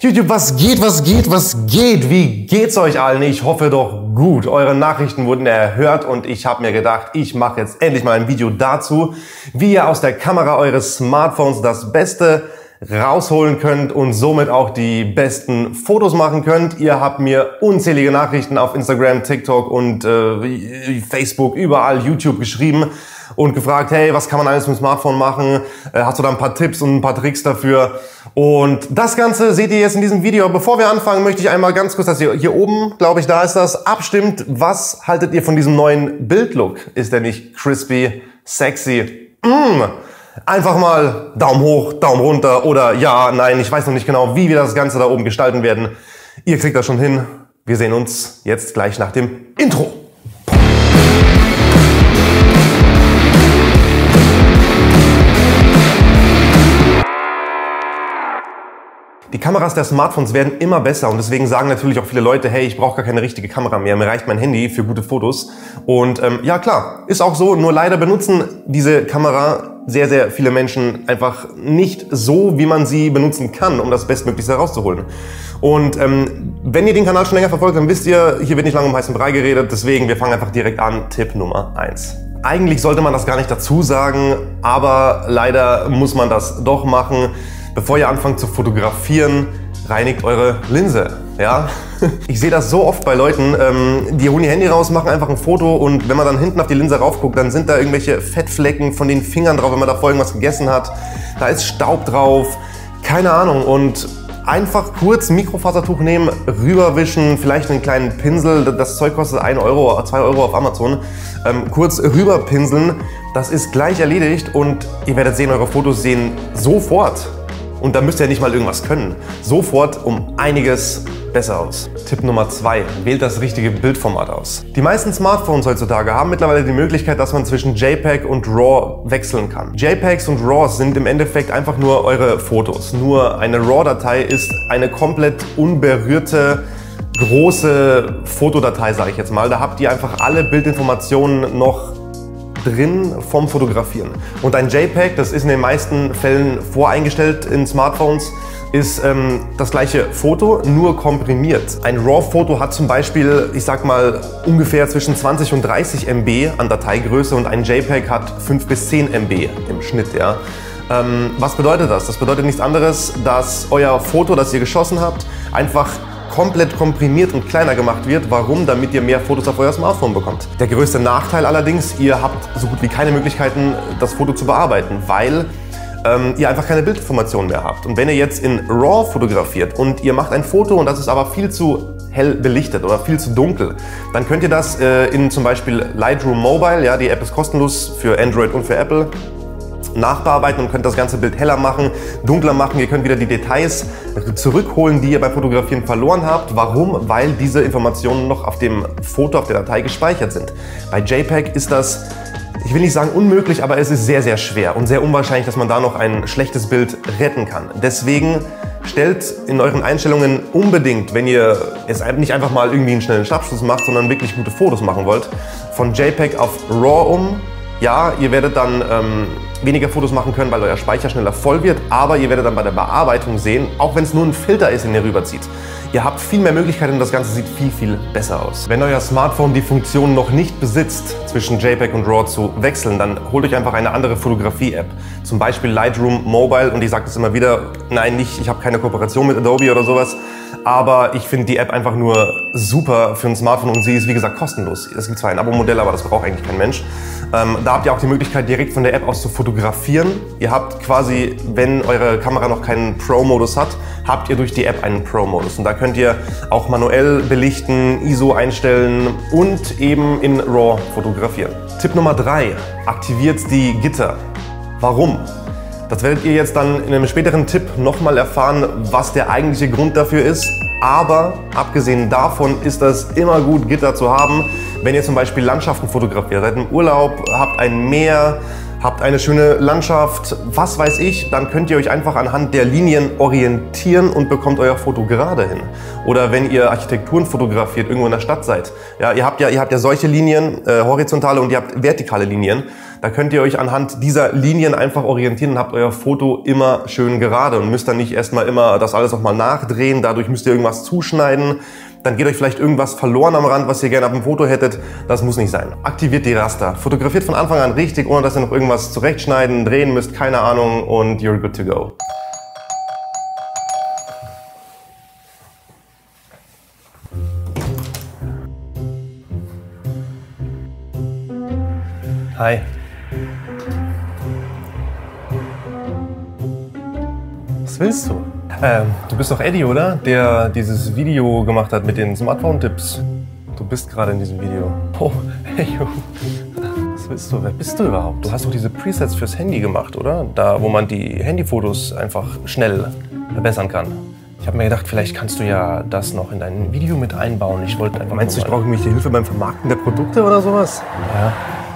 YouTube, was geht, was geht, was geht? Wie geht's euch allen? Ich hoffe doch gut. Eure Nachrichten wurden erhört und ich habe mir gedacht, ich mache jetzt endlich mal ein Video dazu, wie ihr aus der Kamera eures Smartphones das Beste rausholen könnt und somit auch die besten Fotos machen könnt. Ihr habt mir unzählige Nachrichten auf Instagram, TikTok und äh, Facebook, überall YouTube geschrieben und gefragt, hey, was kann man alles mit dem Smartphone machen? Äh, hast du da ein paar Tipps und ein paar Tricks dafür? Und das Ganze seht ihr jetzt in diesem Video. Bevor wir anfangen, möchte ich einmal ganz kurz, dass ihr hier oben, glaube ich, da ist das, abstimmt. Was haltet ihr von diesem neuen Bildlook? Ist der nicht crispy, sexy? Mmh. Einfach mal Daumen hoch, Daumen runter oder ja, nein, ich weiß noch nicht genau, wie wir das Ganze da oben gestalten werden. Ihr kriegt das schon hin. Wir sehen uns jetzt gleich nach dem Intro. Die Kameras der Smartphones werden immer besser und deswegen sagen natürlich auch viele Leute, hey, ich brauche gar keine richtige Kamera mehr, mir reicht mein Handy für gute Fotos. Und ähm, ja klar, ist auch so, nur leider benutzen diese Kamera sehr, sehr viele Menschen einfach nicht so, wie man sie benutzen kann, um das Bestmöglichste herauszuholen. Und ähm, wenn ihr den Kanal schon länger verfolgt, dann wisst ihr, hier wird nicht lange um heißen Brei geredet, deswegen wir fangen einfach direkt an. Tipp Nummer eins. Eigentlich sollte man das gar nicht dazu sagen, aber leider muss man das doch machen. Bevor ihr anfangt zu fotografieren, reinigt eure Linse. Ja? Ich sehe das so oft bei Leuten, ähm, die holen ihr Handy raus, machen einfach ein Foto und wenn man dann hinten auf die Linse raufguckt, dann sind da irgendwelche Fettflecken von den Fingern drauf, wenn man da vorher irgendwas gegessen hat. Da ist Staub drauf, keine Ahnung. Und einfach kurz Mikrofasertuch nehmen, rüberwischen, vielleicht einen kleinen Pinsel, das Zeug kostet 1 Euro, 2 Euro auf Amazon, ähm, kurz rüberpinseln, das ist gleich erledigt und ihr werdet sehen, eure Fotos sehen sofort und da müsst ihr nicht mal irgendwas können. Sofort um einiges besser aus. Tipp Nummer zwei: Wählt das richtige Bildformat aus. Die meisten Smartphones heutzutage haben mittlerweile die Möglichkeit, dass man zwischen JPEG und RAW wechseln kann. JPEGs und RAWs sind im Endeffekt einfach nur eure Fotos. Nur eine RAW-Datei ist eine komplett unberührte große Fotodatei, sage ich jetzt mal. Da habt ihr einfach alle Bildinformationen noch drin vom Fotografieren. Und ein JPEG, das ist in den meisten Fällen voreingestellt in Smartphones, ist ähm, das gleiche Foto, nur komprimiert. Ein RAW-Foto hat zum Beispiel, ich sag mal, ungefähr zwischen 20 und 30 MB an Dateigröße und ein JPEG hat 5 bis 10 MB im Schnitt. Ja. Ähm, was bedeutet das? Das bedeutet nichts anderes, dass euer Foto, das ihr geschossen habt, einfach komplett komprimiert und kleiner gemacht wird. Warum? Damit ihr mehr Fotos auf euer Smartphone bekommt. Der größte Nachteil allerdings, ihr habt so gut wie keine Möglichkeiten, das Foto zu bearbeiten, weil ähm, ihr einfach keine Bildinformationen mehr habt. Und wenn ihr jetzt in RAW fotografiert und ihr macht ein Foto und das ist aber viel zu hell belichtet oder viel zu dunkel, dann könnt ihr das äh, in zum Beispiel Lightroom Mobile, ja, die App ist kostenlos für Android und für Apple, nachbearbeiten und könnt das ganze Bild heller machen, dunkler machen. Ihr könnt wieder die Details zurückholen, die ihr beim Fotografieren verloren habt. Warum? Weil diese Informationen noch auf dem Foto, auf der Datei gespeichert sind. Bei JPEG ist das ich will nicht sagen unmöglich, aber es ist sehr, sehr schwer und sehr unwahrscheinlich, dass man da noch ein schlechtes Bild retten kann. Deswegen stellt in euren Einstellungen unbedingt, wenn ihr es nicht einfach mal irgendwie einen schnellen Schnappschuss macht, sondern wirklich gute Fotos machen wollt, von JPEG auf RAW um. Ja, ihr werdet dann ähm, weniger Fotos machen können, weil euer Speicher schneller voll wird, aber ihr werdet dann bei der Bearbeitung sehen, auch wenn es nur ein Filter ist, den ihr rüberzieht, ihr habt viel mehr Möglichkeiten und das Ganze sieht viel, viel besser aus. Wenn euer Smartphone die Funktion noch nicht besitzt, zwischen JPEG und RAW zu wechseln, dann holt euch einfach eine andere Fotografie-App. Zum Beispiel Lightroom Mobile und ich sage das immer wieder, nein, nicht, ich habe keine Kooperation mit Adobe oder sowas, aber ich finde die App einfach nur super für ein Smartphone und sie ist wie gesagt kostenlos. Es gibt zwar ein Abo-Modell, aber das braucht eigentlich kein Mensch. Ähm, da habt ihr auch die Möglichkeit, direkt von der App aus zu fotografieren. Ihr habt quasi, wenn eure Kamera noch keinen Pro-Modus hat, habt ihr durch die App einen Pro-Modus. Und da könnt ihr auch manuell belichten, ISO einstellen und eben in RAW fotografieren. Tipp Nummer drei: Aktiviert die Gitter. Warum? Das werdet ihr jetzt dann in einem späteren Tipp nochmal erfahren, was der eigentliche Grund dafür ist. Aber abgesehen davon ist das immer gut, Gitter zu haben, wenn ihr zum Beispiel Landschaften fotografiert, seid im Urlaub, habt ein Meer, habt eine schöne Landschaft, was weiß ich, dann könnt ihr euch einfach anhand der Linien orientieren und bekommt euer Foto gerade hin. Oder wenn ihr Architekturen fotografiert, irgendwo in der Stadt seid. Ja, ihr habt ja, ihr habt ja solche Linien, äh, horizontale und ihr habt vertikale Linien. Da könnt ihr euch anhand dieser Linien einfach orientieren und habt euer Foto immer schön gerade und müsst dann nicht erstmal immer das alles nochmal nachdrehen. Dadurch müsst ihr irgendwas zuschneiden. Dann geht euch vielleicht irgendwas verloren am Rand, was ihr gerne auf dem Foto hättet. Das muss nicht sein. Aktiviert die Raster. Fotografiert von Anfang an richtig, ohne dass ihr noch irgendwas zurechtschneiden, drehen müsst, keine Ahnung und you're good to go. Hi. Was willst du? Ähm, du bist doch Eddie, oder? Der dieses Video gemacht hat mit den Smartphone-Tipps. Du bist gerade in diesem Video. Oh, hey, yo. Was willst du? Wer bist du überhaupt? Du hast doch diese Presets fürs Handy gemacht, oder? Da, wo man die Handyfotos einfach schnell verbessern kann. Ich habe mir gedacht, vielleicht kannst du ja das noch in dein Video mit einbauen. Ich wollte einfach. Meinst du, ich brauche mich die Hilfe beim Vermarkten der Produkte oder sowas? Ja.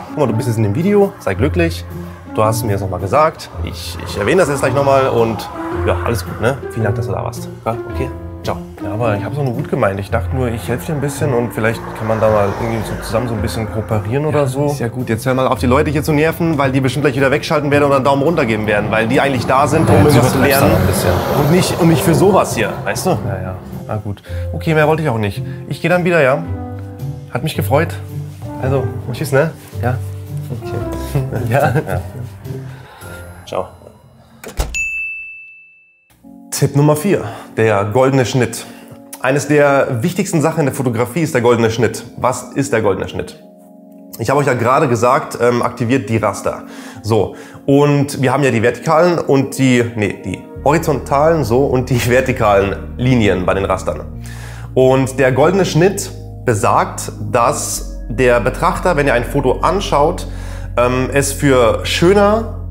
Guck mal, du bist jetzt in dem Video, sei glücklich. Du hast es mir jetzt nochmal gesagt. Ich, ich erwähne das jetzt gleich nochmal und ja, alles gut, ne? Vielen Dank, dass du da warst. Ja, okay, ciao. Ja, aber ich habe es auch nur gut gemeint. Ich dachte nur, ich helfe dir ein bisschen und vielleicht kann man da mal irgendwie so zusammen so ein bisschen kooperieren oder so. Ist ja gut, jetzt hör mal auf die Leute hier zu nerven, weil die bestimmt gleich wieder wegschalten werden oder einen Daumen runter geben werden, weil die eigentlich da sind, um Ja, irgendwas zu lernen. Und nicht, und nicht für sowas hier, weißt du? Ja, ja. Na gut. Okay, mehr wollte ich auch nicht. Ich gehe dann wieder, ja? Hat mich gefreut. Also, tschüss, ne? Ja. Okay. ja. ja. Ciao. Tipp Nummer 4, der goldene Schnitt. Eines der wichtigsten Sachen in der Fotografie ist der goldene Schnitt. Was ist der goldene Schnitt? Ich habe euch ja gerade gesagt, ähm, aktiviert die Raster. So, und wir haben ja die vertikalen und die, nee, die horizontalen so und die vertikalen Linien bei den Rastern. Und der goldene Schnitt besagt, dass der Betrachter, wenn er ein Foto anschaut, ähm, es für schöner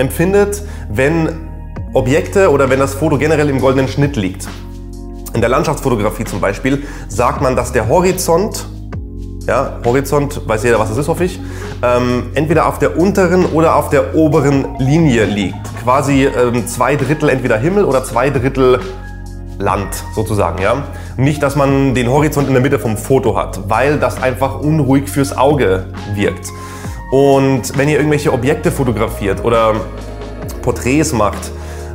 empfindet, wenn Objekte oder wenn das Foto generell im goldenen Schnitt liegt. In der Landschaftsfotografie zum Beispiel sagt man, dass der Horizont ja, Horizont, weiß jeder, was das ist, hoffe ich, ähm, entweder auf der unteren oder auf der oberen Linie liegt. Quasi ähm, zwei Drittel entweder Himmel oder zwei Drittel Land sozusagen. Ja? Nicht, dass man den Horizont in der Mitte vom Foto hat, weil das einfach unruhig fürs Auge wirkt. Und wenn ihr irgendwelche Objekte fotografiert oder Porträts macht,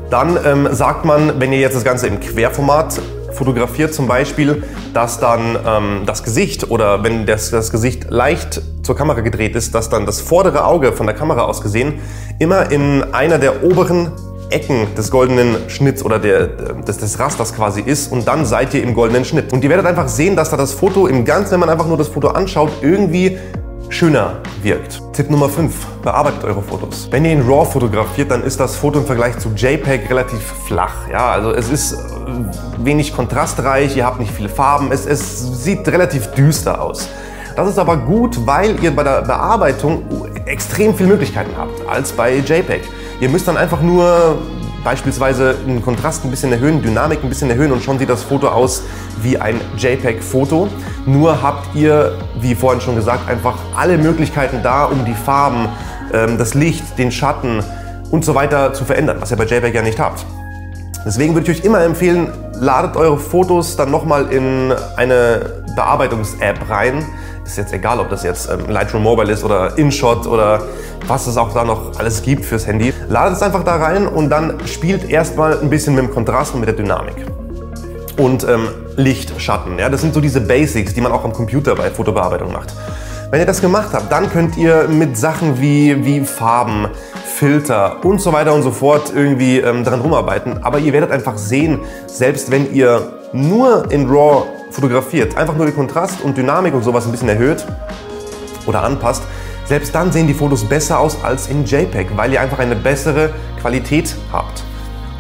dann ähm, sagt man, wenn ihr jetzt das Ganze im Querformat fotografiert zum Beispiel, dass dann ähm, das Gesicht oder wenn das, das Gesicht leicht zur Kamera gedreht ist, dass dann das vordere Auge von der Kamera aus gesehen immer in einer der oberen Ecken des goldenen Schnitts oder der, des, des Rasters quasi ist und dann seid ihr im goldenen Schnitt. Und ihr werdet einfach sehen, dass da das Foto im Ganzen, wenn man einfach nur das Foto anschaut, irgendwie schöner wirkt. Tipp Nummer 5. Bearbeitet eure Fotos. Wenn ihr in RAW fotografiert, dann ist das Foto im Vergleich zu JPEG relativ flach. Ja, also es ist äh, wenig kontrastreich, ihr habt nicht viele Farben, es, es sieht relativ düster aus. Das ist aber gut, weil ihr bei der Bearbeitung extrem viele Möglichkeiten habt als bei JPEG. Ihr müsst dann einfach nur beispielsweise den Kontrast ein bisschen erhöhen, Dynamik ein bisschen erhöhen und schon sieht das Foto aus wie ein JPEG-Foto. Nur habt ihr, wie vorhin schon gesagt, einfach alle Möglichkeiten da, um die Farben, ähm, das Licht, den Schatten und so weiter zu verändern, was ihr bei JPEG ja nicht habt. Deswegen würde ich euch immer empfehlen, ladet eure Fotos dann nochmal in eine Bearbeitungs-App rein. Ist jetzt egal, ob das jetzt ähm, Lightroom Mobile ist oder InShot oder was es auch da noch alles gibt fürs Handy. Ladet es einfach da rein und dann spielt erstmal ein bisschen mit dem Kontrast und mit der Dynamik. Und ähm, Licht, Schatten. Ja? Das sind so diese Basics, die man auch am Computer bei Fotobearbeitung macht. Wenn ihr das gemacht habt, dann könnt ihr mit Sachen wie, wie Farben, Filter und so weiter und so fort irgendwie ähm, dran rumarbeiten. Aber ihr werdet einfach sehen, selbst wenn ihr nur in RAW fotografiert, einfach nur den Kontrast und Dynamik und sowas ein bisschen erhöht oder anpasst, selbst dann sehen die Fotos besser aus als in JPEG, weil ihr einfach eine bessere Qualität habt.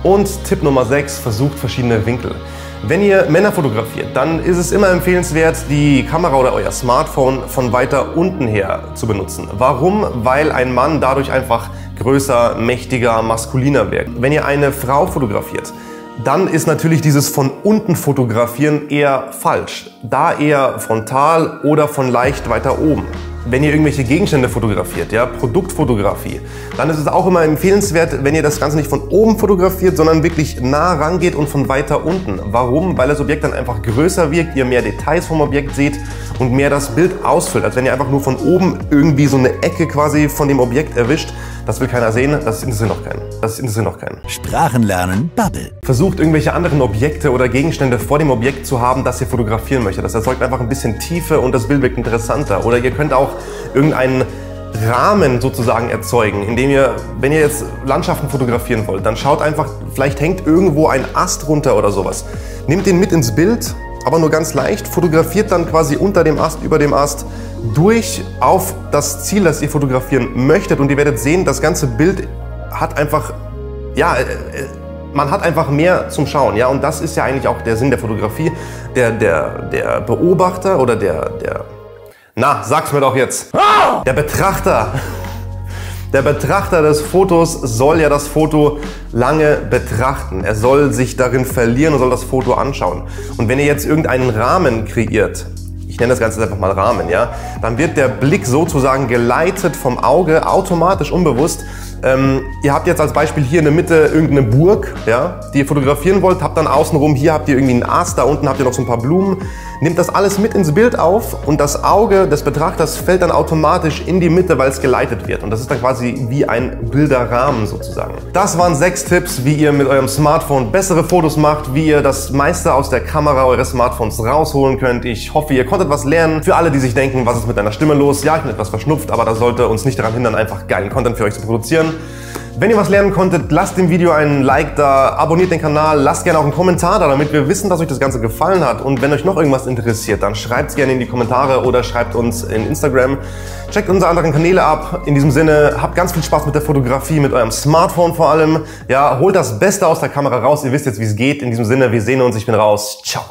Und Tipp Nummer 6, versucht verschiedene Winkel. Wenn ihr Männer fotografiert, dann ist es immer empfehlenswert, die Kamera oder euer Smartphone von weiter unten her zu benutzen. Warum? Weil ein Mann dadurch einfach größer, mächtiger, maskuliner wirkt. Wenn ihr eine Frau fotografiert, dann ist natürlich dieses von unten fotografieren eher falsch. Da eher frontal oder von leicht weiter oben. wenn ihr irgendwelche Gegenstände fotografiert, ja, Produktfotografie, dann ist es auch immer empfehlenswert, wenn ihr das Ganze nicht von oben fotografiert, sondern wirklich nah rangeht und von weiter unten. Warum? Weil das Objekt dann einfach größer wirkt, ihr mehr Details vom Objekt seht und mehr das Bild ausfüllt, als wenn ihr einfach nur von oben irgendwie so eine Ecke quasi von dem Objekt erwischt. Das will keiner sehen, das interessiert noch keinen. Das interessiert noch keinen. Sprachenlernen Bubble. Versucht irgendwelche anderen Objekte oder Gegenstände vor dem Objekt zu haben, das ihr fotografieren möchtet. Das erzeugt einfach ein bisschen Tiefe und das Bild wirkt interessanter. Oder ihr könnt auch irgendeinen Rahmen sozusagen erzeugen, indem ihr, wenn ihr jetzt Landschaften fotografieren wollt, dann schaut einfach, vielleicht hängt irgendwo ein Ast runter oder sowas. Nehmt den mit ins Bild, aber nur ganz leicht, fotografiert dann quasi unter dem Ast, über dem Ast durch auf das Ziel, das ihr fotografieren möchtet und ihr werdet sehen, das ganze Bild hat einfach, ja, äh, äh, man hat einfach mehr zum Schauen, ja, und das ist ja eigentlich auch der Sinn der Fotografie. Der, der, der Beobachter oder der, der, na, sag's mir doch jetzt. Der Betrachter. Der Betrachter des Fotos soll ja das Foto lange betrachten. Er soll sich darin verlieren und soll das Foto anschauen. Und wenn ihr jetzt irgendeinen Rahmen kreiert, ich nenne das Ganze einfach mal Rahmen, ja, dann wird der Blick sozusagen geleitet vom Auge automatisch unbewusst. Ähm, ihr habt jetzt als Beispiel hier in der Mitte irgendeine Burg, ja, die ihr fotografieren wollt, habt dann außenrum, hier habt ihr irgendwie einen Ast, da unten habt ihr noch so ein paar Blumen. Nehmt das alles mit ins Bild auf und das Auge des Betrachters fällt dann automatisch in die Mitte, weil es geleitet wird. Und das ist dann quasi wie ein Bilderrahmen sozusagen. Das waren sechs Tipps, wie ihr mit eurem Smartphone bessere Fotos macht, wie ihr das meiste aus der Kamera eures Smartphones rausholen könnt. Ich hoffe, ihr konntet was lernen. Für alle, die sich denken, was ist mit deiner Stimme los? Ja, ich bin etwas verschnupft, aber das sollte uns nicht daran hindern, einfach geilen Content für euch zu produzieren. Wenn ihr was lernen konntet, lasst dem Video einen Like da, abonniert den Kanal, lasst gerne auch einen Kommentar da, damit wir wissen, dass euch das Ganze gefallen hat. Und wenn euch noch irgendwas interessiert, dann schreibt es gerne in die Kommentare oder schreibt uns in Instagram. Checkt unsere anderen Kanäle ab. In diesem Sinne, habt ganz viel Spaß mit der Fotografie, mit eurem Smartphone vor allem. Ja, holt das Beste aus der Kamera raus. Ihr wisst jetzt, wie es geht. In diesem Sinne, wir sehen uns. Ich bin raus. Ciao.